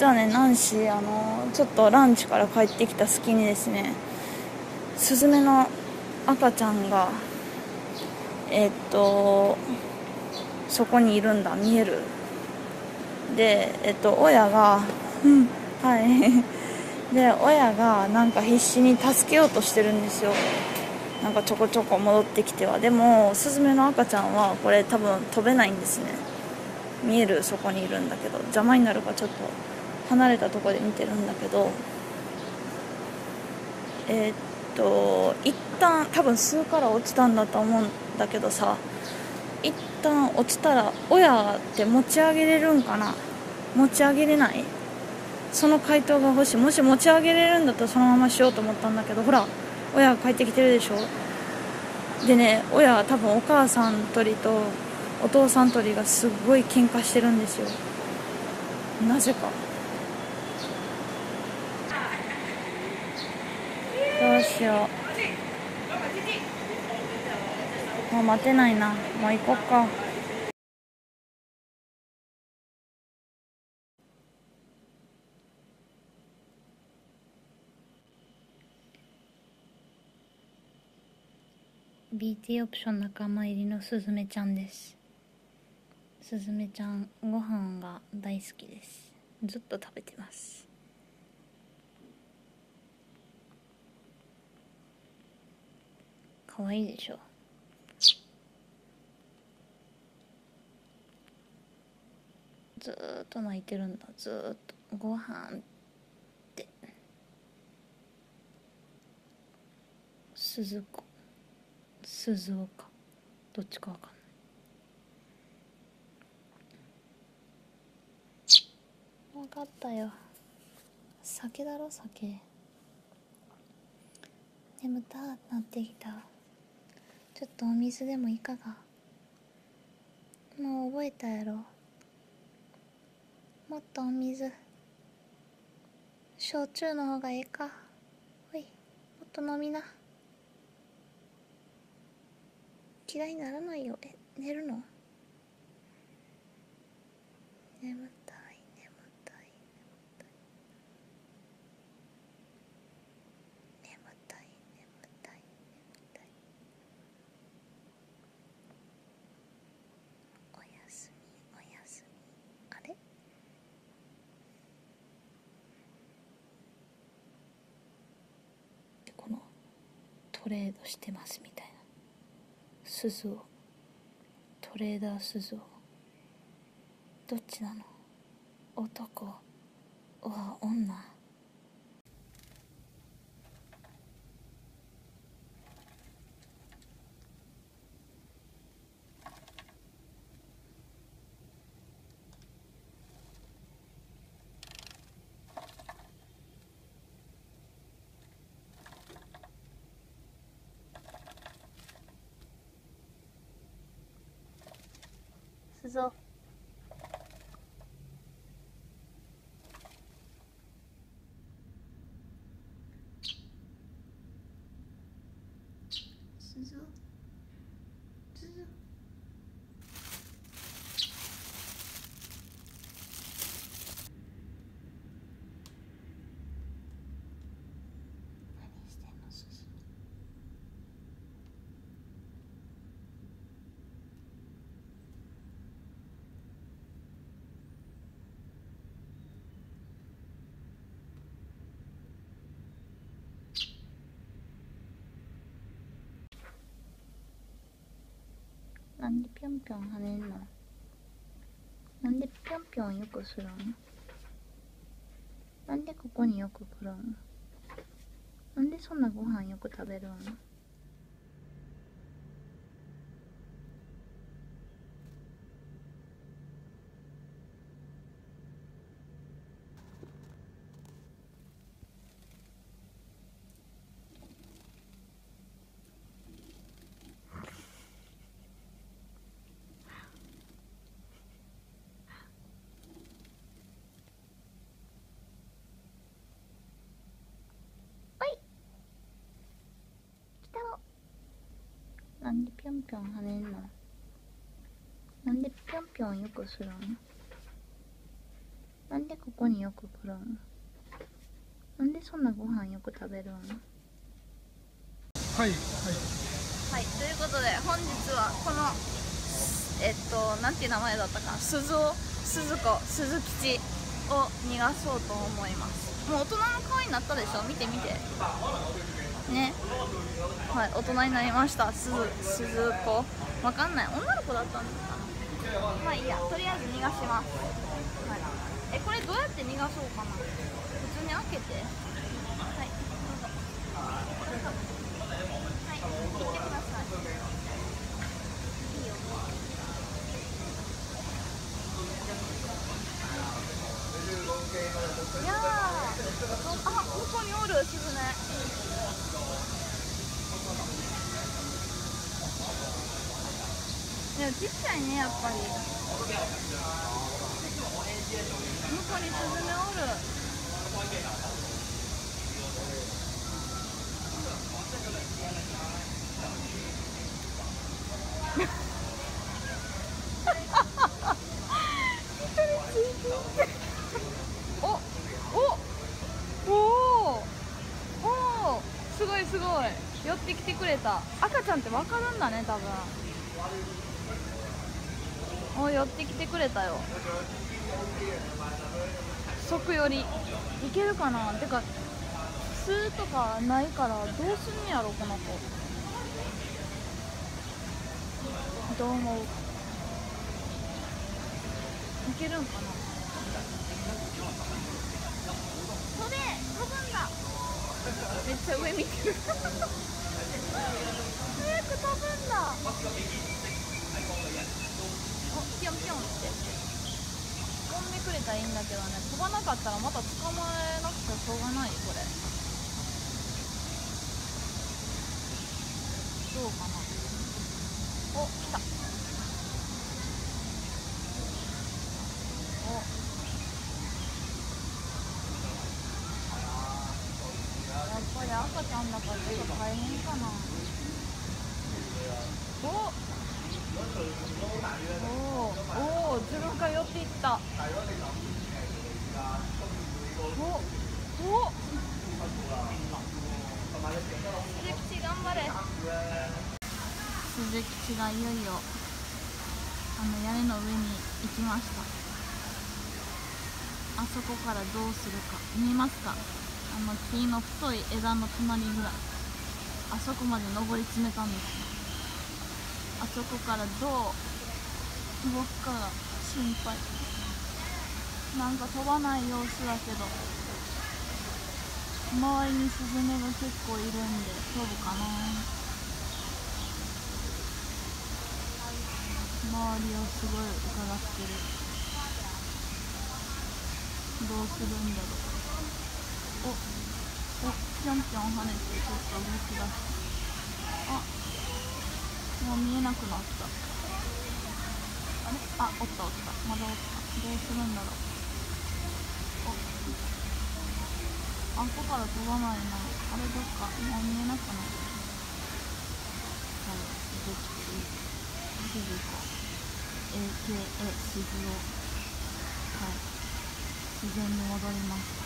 実はねナンシーあのちょっとランチから帰ってきた隙にですねスズメの赤ちゃんがえ、っとそこにいるんだ見える。でえっと親がはい。で親がなんか必死に助けようとしてるんですよ。なんかちょこちょこ戻ってきては。でもスズメの赤ちゃんはこれ多分飛べないんですね。見えるそこにいるんだけど。邪魔になるかちょっと離れたとこで見てるんだけどえー、っと一旦多分巣から落ちたんだと思うんだけどさ一旦落ちたら親って持ち上げれるんかな？持ち上げれない？その回答が欲しい。もし持ち上げれるんだったらそのまましようと思ったんだけどほら親が帰ってきてるでしょ？でね親は多分お母さん鳥とお父さん鳥がすっごい喧嘩してるんですよ。なぜかどうしよう。もう待てないな。もう行こっか「BT オプション仲間入りのすずめちゃんです。すずめちゃんご飯が大好きです。ずっと食べてます。かわいいでしょ。ずっと泣いてるんだ。ずっとご飯って。鈴子。鈴岡。どっちかわかんない。分かったよ。酒だろ酒。眠たなってきた。ちょっとお水でもいかが。もう覚えたやろ。もっとお水。焼酎の方がええか。ほいもっと飲みな。嫌いにならないよ。え寝るの？眠たい眠たい眠たい眠たい眠たいおやすみおやすみあれでこのトレードしてますみたいな。鈴を。トレーダー鈴を。どっちなの？男。は女。鈴鈴鈴なんでぴょんぴょん跳ねんの？なんでぴょんぴょんよくするん？なんでここによく来るん？なんでそんなご飯よく食べるん？なんでぴょんぴょん跳ねんの？なんでぴょんぴょんよくするん？なんでこここによく来るん？なんでそんなご飯よく食べるん？はい。はいはいということで本日はこのえっとなんていう名前だったか？な鈴尾鈴子鈴吉を逃がそうと思います。もう大人の顔になったでしょ？見て見てね。はい大人になりました。鈴子。わかんない。女の子だったんですかまあいいや。とりあえず逃がします、はい、えこれどうやって逃がそうかな。普通に開けてはいどうぞはい行ってくださいいいよいやーあここにおるスズメちっちゃいねやっぱり。向こうにスズメおる。おおおおすごいすごい。寄ってきてくれた。赤ちゃんって分かるんだね多分。お寄ってきてくれたよ。即寄り。いけるかな？てか巣とかないからどうすんのやろこの子。どう思う？いけるんかな？飛べ飛ぶんだ。めっちゃ上見てる。早く飛ぶんだおピョンピョンって飛んでくれたらいいんだけどね飛ばなかったらまた捕まえなくちゃしょうがな。いこれどうかなお来た。おやっぱり赤ちゃんだからちょっと大変かな。お自分から寄った。おお鈴吉頑張れ鈴吉がいよいよあの屋根の上に行きました。あそこからどうするか。見えますか？あの木の太い枝の隣ぐらい。あそこまで登り詰めたんです。あそこからどう動くか。が心配。なんか飛ばない様子だけど。周りにスズメが結構いるんで飛ぶかな。周りをすごい伺ってる。どうするんだろう。おおぴょんぴょん跳ねてちょっと動き出したあもう見えなくなった。あれあおったおったまだおったどうするんだろう。おあっこから飛ばないな。あれどっかもう見えなくなった。はい。できてすぐ行こう。AKA 静雄。はい。自然に戻ります。